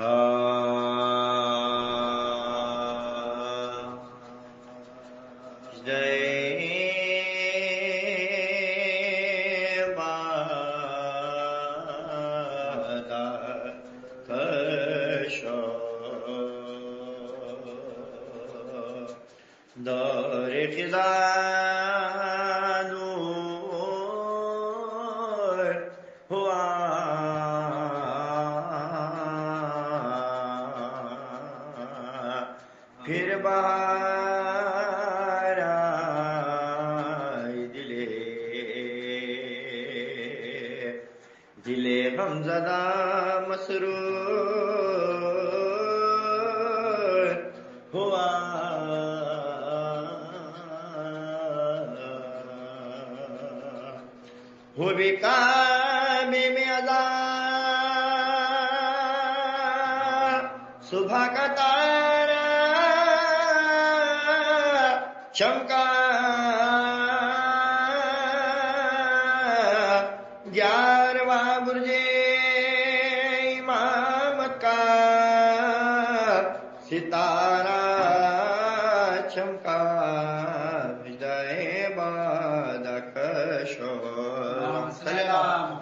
जय माता हम जदा मसरू हुआ। हो भी काबे में अदा सुबह का तारा चमका ग्यारवा बुरजे इमामत का सितारा चमका विजय बादक शोर सलाम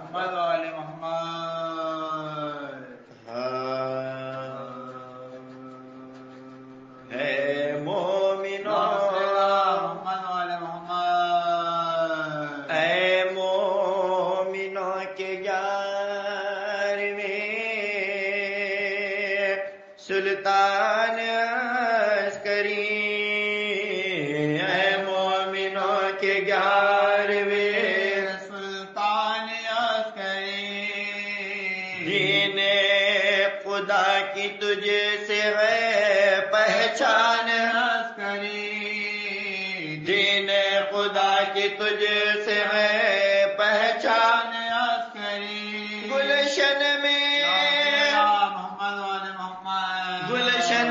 पहचान अस्करी दीन खुदा की तुझे से है पहचान अस्करी गुलशन में मोहम्मद मोहम्मद गुलशन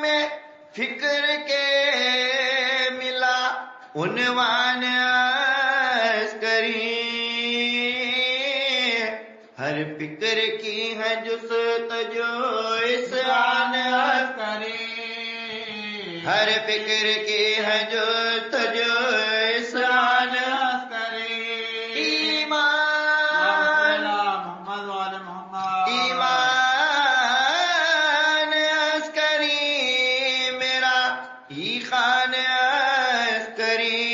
में फ़िक्र के फ़िक्र की है जुस तजो इस आन करी हर फ़िक्र की है जो तजो इस आन करी ईमान। मोहम्मद वाले मोहम्मद मेरा ई खान अस्करी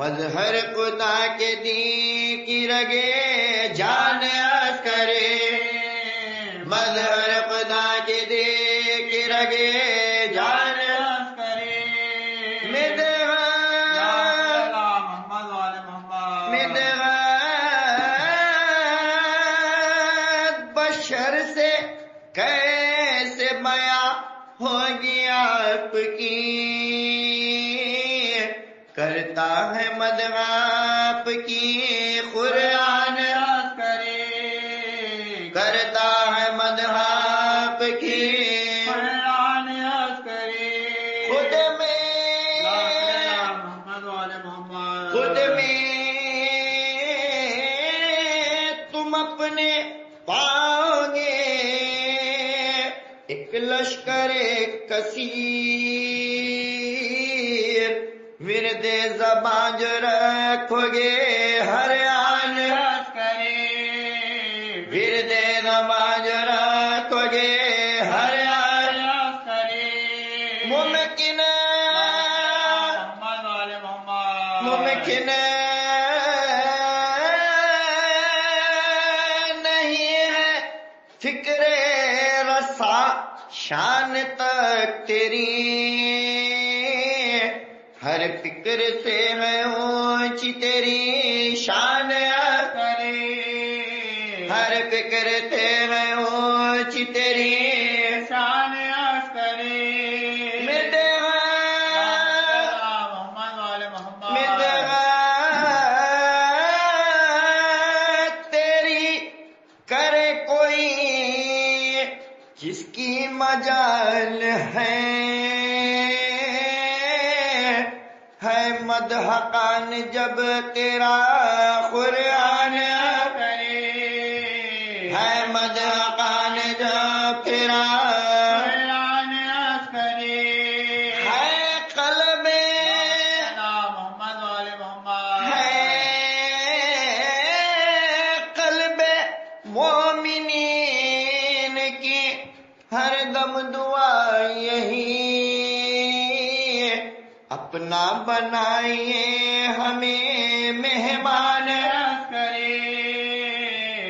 मजहर खुदा के दी की रगे जान करता है मदवाप की कुरान। करता है मदहाप की खुद में खुद में तुम अपने पाओगे। एक लश्कर कसीर विरदे जबान जो रखोगे हर आन विरदे नमाज़ रखोगे हर आन मुमकिन। मुमकिन। नहीं है फ़िक्र रसा शान तक तेरी। हर फ़िक्र से है ऊँची तेरी शान करे हर फ़िक्र से है ऊँची तेरी तेरी करे कोई जिसकी मजाल है। है मदहकान जब तेरा कुरान है मदकान जो फिरा फैलान अस्करी है कलबे मोहम्मद वाले मोहम्मद। है कल्बे मोमिनीन की हर दम दुआ यही अपना बनाइए, हमें मेहमान करे।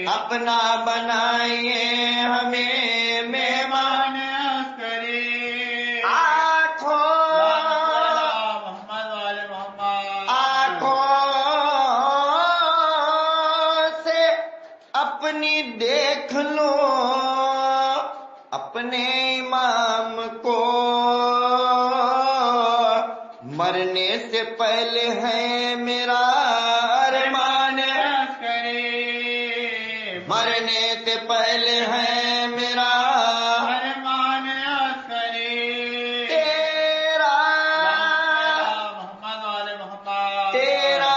अपना बनाइए, हमें मेहमान करे। आखो मोहम्मद वाले मोहम्मद आँखों से अपनी देख लो, अपने इमाम को से पहले है मेरा अरमान अस्करी मरने से पहले है मेरा फरमान अस्करी तेरा मोहम्मद वाले मोहम्मद तेरा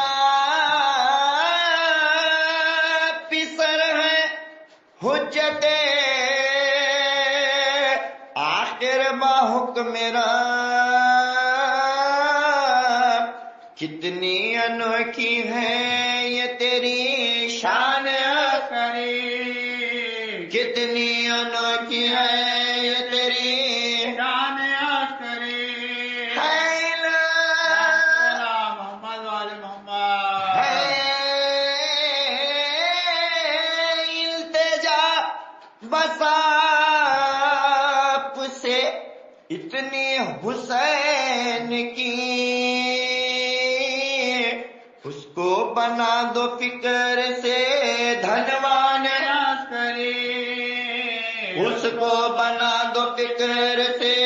पिसर है हुज्जते आखिर बाहुक मेरा कितनी अनोखी है ये तेरी शान अस्करी कितनी अनोखी है ये तेरी शान हैला मोहम्मद वाले मोहम्मद। बसाप से इतनी हुसैन की। उसको बना दो फ़िक्र से धनवान करे। उसको बना दो फ़िक्र से